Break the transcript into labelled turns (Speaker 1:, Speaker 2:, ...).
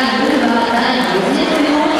Speaker 1: 第4話第4